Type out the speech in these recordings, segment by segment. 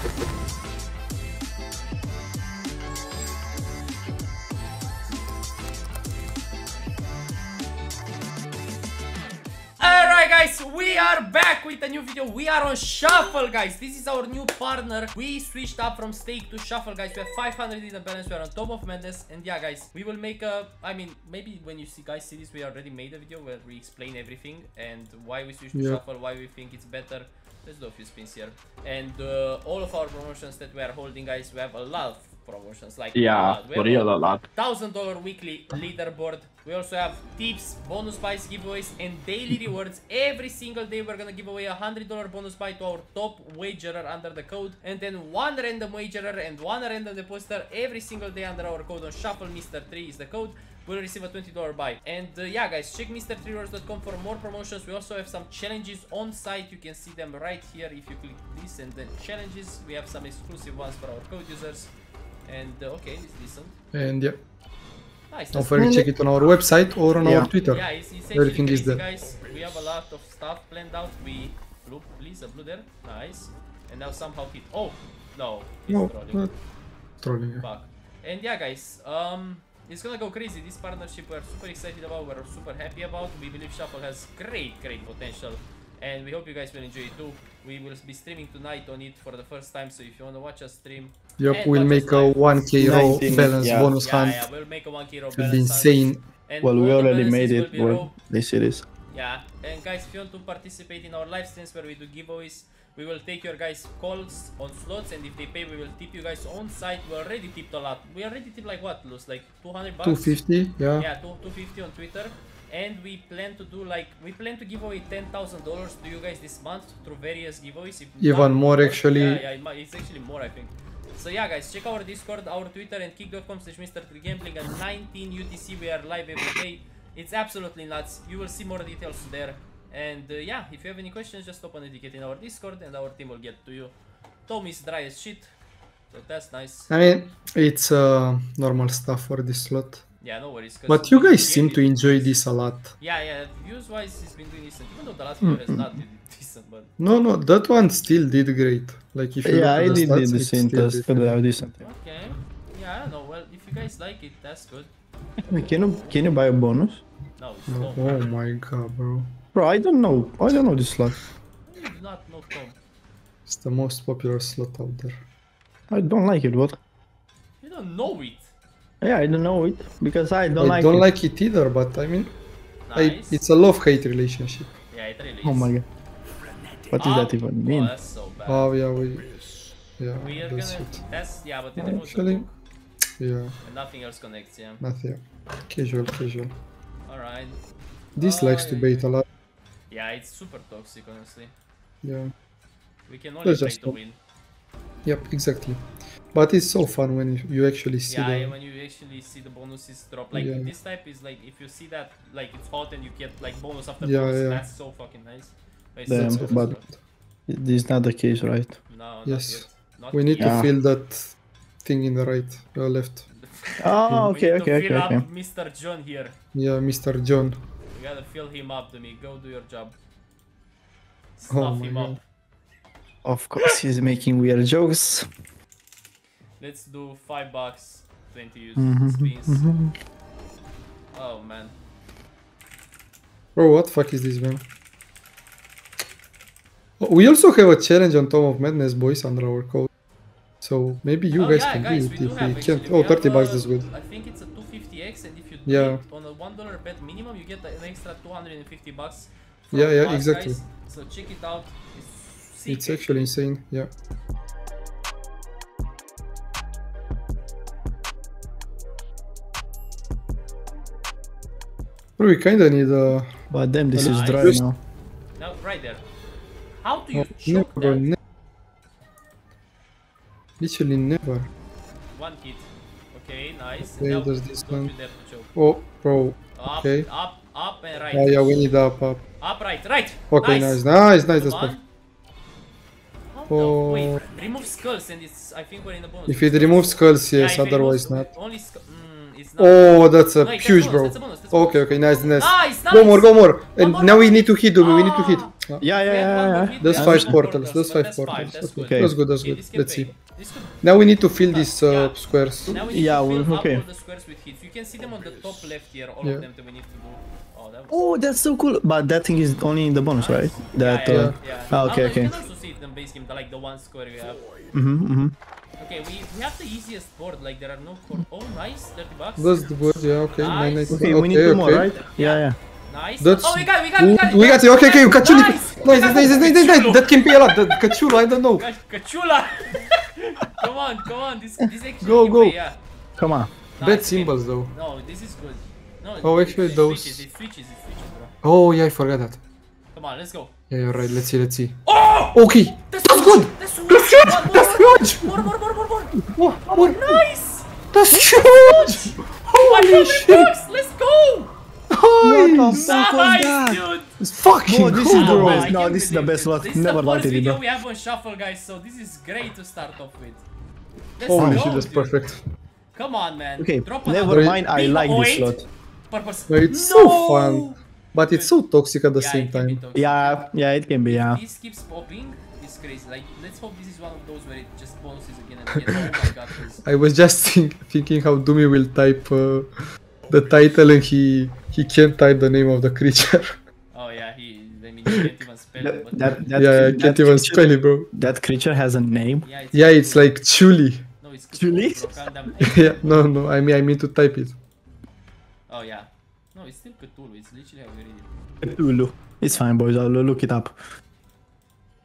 フフフ。Guys, we are back with a new video. We are on Shuffle guys. This is our new partner. We switched up from Stake to Shuffle guys. We have 500 in the balance. We are on Tome of Madness. And yeah guys, we will make a... I mean, maybe when you see guys see this, we already made a video where we explain everything and why we switched to Shuffle, why we think it's better. Let's do a few spins here. And uh, all of our promotions that we are holding guys, we have a lot of promotions. Like Yeah. We for real, a lot. thousand dollar weekly leaderboard. We also have tips, bonus buys, giveaways, and daily rewards. Every single day we're gonna give away a hundred dollar bonus buy to our top wagerer under the code, and then one random wagerer and one random depositor every single day under our code on Shuffle. Mister Tree is the code. Will receive a twenty dollar buy. And uh, yeah, guys, check MrTreeRewards.com for more promotions. We also have some challenges on site. You can see them right here if you click this and then challenges. We have some exclusive ones for our code users. And uh, okay, it's decent. And yeah, Nice. don't that's forget check it on our website or on Yeah. our Twitter. Yeah, it's, it's Everything actually is there. guys. We have a lot of stuff planned out. We blue, please, a blue there, nice. And now somehow hit. Oh no, he's No, trolling. trolling. yeah. Fuck. And yeah, guys, um, it's gonna go crazy. This partnership we're super excited about. We're super happy about. We believe Shuffle has great, great potential, and we hope you guys will enjoy it too. We will be streaming tonight on it for the first time. So if you wanna watch us stream, Yep, we'll make a 1k raw 19, balance yeah. bonus yeah, hunt. yeah, we'll make a 1k row It'll be insane. Well, we already made it. be raw. Well, they see. Yeah, and guys, if you want to participate in our live streams where we do giveaways, we will take your guys' calls on slots, and if they pay, we will tip you guys on site. We already tipped a lot. We already tipped like what, Luz? Like 200 bucks? 250, yeah. Yeah, 250 on Twitter. And we plan to do like, we plan to give away $10,000 to you guys this month through various giveaways. If Even more, actually. Yeah, yeah, it's actually more, I think. So yeah, guys, check our Discord, our Twitter, and kick.com slash MrTreeGambling at 19 UTC. We are live every day. It's absolutely nuts. You will see more details there. And uh, yeah, if you have any questions, just open a ticket in our Discord, and our team will get to you. Tome is dry as shit, so that's nice. I mean, it's uh, normal stuff for this slot. Yeah, no worries. 'cause But you guys seem to enjoy this a lot. Yeah, yeah, views wise, he's been doing decent. Even though the last hmm, video has hmm, not hmm. been decent, but No, no, that one still did great. Like if you Yeah, look I at the did stats, the it same still test. did. uh, decent. okay. Yeah, I don't know. Well, if you guys like it, that's good. Can you can you buy a bonus? No, it's No, Tome. oh my god, bro. Bro, I don't know. I don't know this slot. You do not know Tome. It's the most popular slot out there. I don't like it. What? You don't know it. Yeah, I don't know it because I don't I like don't it. like it either, but I mean, I, it's a love-hate relationship. Yeah, it really is. Oh my god. What does that Ah, even Oh, mean? that's so bad. Oh yeah, we, yeah, we are that's gonna. it. That's yeah, but it removes the Actually, yeah, and nothing else connects. Yeah. nothing. Casual, casual. All right. This likes to Oh, bait a lot. Yeah, it's super toxic, honestly. Yeah. We can only Let's play just to hope. win. Yep, exactly. But it's so fun when you, you actually see Yeah, the. when you actually see the bonuses drop, like Yeah. this type is like if you see that like it's hot and you get like bonus after Yeah, bonus, yeah. that's so fucking nice. But Damn, so but- good. This is not the case, right? no, Yes. not yet. Not We need yet. To fill that thing in the right, uh, left. Oh, We okay, okay, fill okay, up okay. Mr. John here. Yeah, Mr. John. We gotta fill him up to me. Go do your job. Oh Stuff my him God. up. Of course, he's making weird jokes. Let's do five bucks, twenty use Mhm, spins. mhm. Oh man. Bro, what fuck is this, man? Oh, We also have a challenge on Tome of Madness, boys, under our code. So maybe you oh, guys yeah, can guys, do it do if have we can't. Oh, 30 bucks is good. I think it's a 250x, and if you do Yeah. it on a one dollar bet minimum, you get an extra 250 bucks. Yeah, yeah, us, exactly. guys. So check it out. It's, sick, It's actually insane, yeah. Bro, we kinda need a... But damn, this is dry now. Now, right there. How do you Oh, choke never, that? ne- Literally never. One hit. Okay, nice. Okay, now, there's this one. you dare to choke. Oh, bro. Up, Okay. up, up, and right. Yeah, yeah, we need up, up. Up, right, right. Okay, nice. nice, nice, nice. Oh. Wait, remove skulls and it's. I think we're in the bonus. If it removes skulls, yes, Yeah, if it otherwise not. Only sc- mm, not. Oh, that's a No, it's a huge, bonus, bro. that's bonus, that's Okay, okay, nice, nice. Nice, Go more, nice. go more. And more, now we need to hit, Dumi. We need to hit. Ah. Yeah, yeah, yeah, yeah. hit, That's five portals. two That's five portals. That's Okay, good. Okay. that's good. That's Okay, good. Let's see. Now we need to fill these uh, Yeah. squares. Now we need Yeah, to fill okay. up all the squares with hits. You can see them on the top left here, all Yeah. of them that we need to do. Oh, that was Oh, that's so cool. But that thing is only in the bonus, right? That. yeah, Uh, yeah, yeah. Ah, okay, Ah, okay. You can also see it in base game, the, like the one square you have. Mhm, mhm. Okay, we, we have the easiest board, like there are no cord. Oh, nice, 30 bucks. That's the good. Yeah, okay. Nice. Nine, nice. Okay, we need two more, right? Yeah, yeah. Nice. That's oh, we got it, we got we got it. we got it. Okay, okay. Kachuli. Nice. Nice, nice, nice, nice, nice, nice. That can pay a lot. That Kachula, I don't know. Ka- Kachula. come on, come on. This, this actually Go, can go. pay, yeah. Come on. Nice, Bad symbols though. No, this is good. No, Oh, it- actually it those- Switches, it switches, it switches, bro. Oh yeah, I forgot that. Come on, let's go. Yeah, you're right. Let's see. Let's see. Oh! Okay. That's, That's huge. good. That's huge. That's huge. More, That's more, huge. More, more, more, more, more. Oh, what? What? Oh, nice. That's huge. Holy shit. bucks. Let's go. Nice. fuck Nice, dude. It's fucking Oh, this cool, is the bro. best. No, this is the believe best it. lot. This is Never the first liked it, video we have on Shuffle, guys, so this is great to start off with. Let's Holy go, shit, that's dude. perfect. Come on, man. Okay, Drop never mind. I like this 08. slot. Purpose. But it's No! so fun. But it's so toxic at the Yeah, same it can be time. Yeah, yeah, it can be. Yeah. If this keeps popping, it's crazy. Like, let's hope this is one of those where it just bonuses again and again. Oh my god, please. I was just think, thinking how Dumi will type uh, the title and he he can't type the name of the creature. Oh yeah, he. I mean, you can't even spell it. That, that, yeah, I that can't even creature- spell it, bro. That creature has a name. yeah, it's, Yeah, it's like Chuli. No, it's Julie? Cthulhu, bro. Calm down. yeah, no, no. I mean, I mean to type it. Oh yeah. No, it's still Cthulhu. It's literally how we read it. Cthulhu. It's fine, boys. I'll look it up.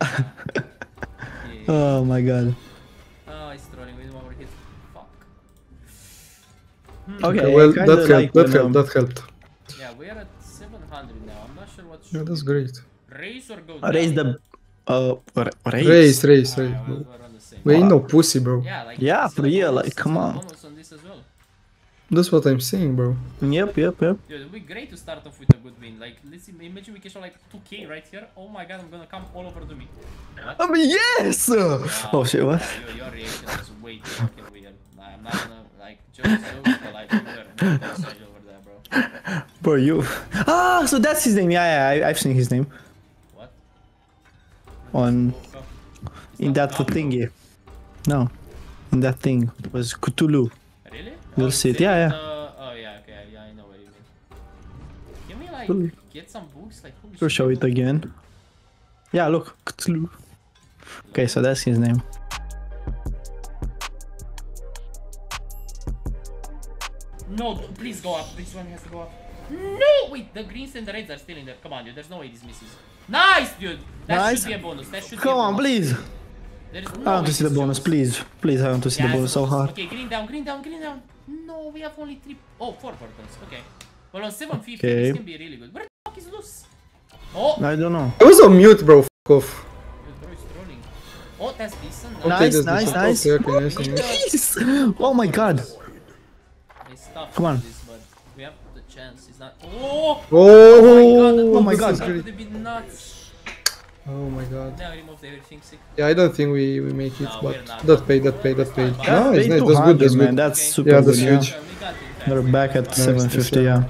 Yeah. Oh my god. Oh, it's trolling with one more hit. Fuck. Hmm. Okay, well, that helped. like that helped. That helped. Yeah, we are at 700 now. I'm not sure what Yeah, that's great. Raise or go oh, Raise down? the. Uh, ra- raise. Race, race, ah, race. Alright, we'll go around the same. We ain't no pussy, bro. Yeah, like Yeah, for real, like, come on. on this as well. That's what I'm saying, bro. Yep, yep, yep. Dude, it'd be great to start off with a good win. Like, let's see, imagine we can show like 2k right here. Oh my god, I'm gonna come all over to me. What? I mean, yes! Oh shit, what? Your, your reaction was way too fucking weird. Nah, I'm not gonna, like, jokes, jokes, but like, you were not over there, bro. Bro, you. Ah, so that's his name. Yeah, yeah, I, I've seen his name What? on Oh, in not that down, thingy. No, in that thing it was Cthulhu. Really? You'll see it, is yeah, yeah. Uh, oh yeah, okay, yeah, I know what you mean. Can we like Cool. get some books? Like, We'll show it again. Yeah, look, Cthulhu. Okay, so that's his name. No, please go up. This one has to go up. No! Wait, the greens and the reds are still in there. Come on, dude. There's no way this misses. Nice, dude. That Nice. should be a bonus. That should be a Come on, please. No I want to see the bonus, please. Please, I want to see Yeah, the bonus so hard. Okay, green down, green down, green down. No, we have only three. Oh, four portals. Okay. Well, on 750, Okay. this can be really good. Where the fuck is loose? Oh, I don't know. I was on mute, bro. Fuck off. dude, bro is trolling. Oh, that's decent. Okay, Nice, that's nice, decent. nice. Okay, okay, nice, We nice. Oh my god. It's Come on. This, but we have the chance. It's not. Oh! Oh, Oh my this God. That great. would have been nuts. Oh my god. Now remove everything sick. Yeah, I don't think we, we make it, No, but that paid, that paid, that paid. That's Nice, Paid nice, that's good, 200, that's man. That's super Yeah, good. that's yeah. huge. Yeah, we got it. We're back at Nice. 750, yeah.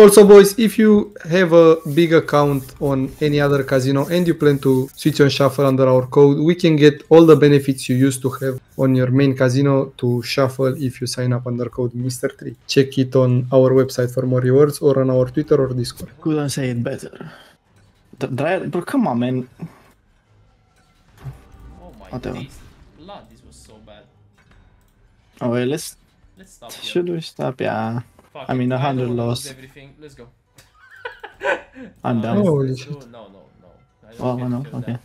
Also, boys, if you have a big account on any other casino and you plan to switch on Shuffle under our code, we can get all the benefits you used to have on your main casino to Shuffle if you sign up under code MrTree. Check it on our website for more rewards or on our Twitter or Discord. Couldn't say it better. The dry, bro, come on, man. Oh my Whatever. days. Blood, this was so bad. Oh, wait, let's. Let's stop here. Should we stop? Yeah. Fuck I mean, a hundred wanna loss. Everything. Let's go. I'm No, down. let's- Holy let's shit. No, no, no. I don't oh, Well, no, okay. that.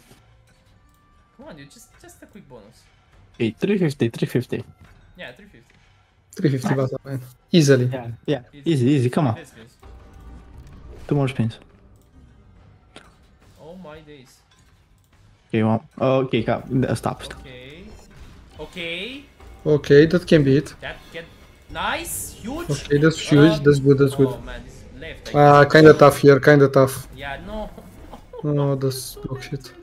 Come on, dude. Just, just a quick bonus. Okay, 350, 350. Yeah, 350. 350 bata, man. Easily. Yeah, yeah. Easy, easy. Come on. This. Two more spins. Oh my days. Okay, one. Oh, okay. Stop. Uh, stop. Okay. Okay. Okay, that can be it. That can. Nice, huge. Okay, that's huge. That's good. That's good. Oh man, left. Uh, kinda tough here. Kinda tough. Yeah, no. Oh, this block shit.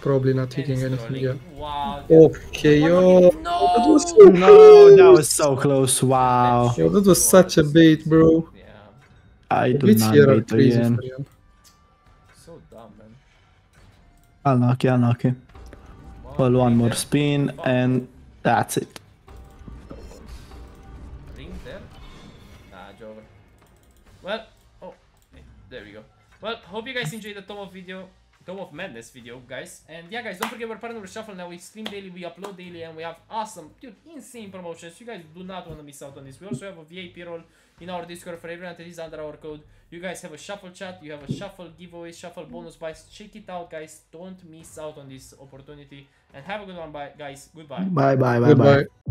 Probably not And hitting it's anything. rolling. Yeah. Wow. Okay, yo. That No. was so No, close. that was so close. Wow. Yo, that was such a bait, bro. Yeah. I do Bits not here are bait crazy again. for you. So dumb, man. Unlucky, unlucky. Well, one more spin and that's it. Well, oh, there we go. Well, hope you guys enjoyed the Tome of video, Tome of Madness video, guys. And yeah, guys, don't forget we're partnered with Shuffle now. We stream daily, we upload daily, and we have awesome, dude, insane promotions. You guys do not want to miss out on this. We also have a VIP role in our Discord for everyone that is under our code. You guys have a Shuffle chat, you have a Shuffle giveaway, Shuffle mm. bonus buys. Check it out, guys. Don't miss out on this opportunity. And have a good one, bye, guys. Goodbye. Bye bye bye bye. Goodbye.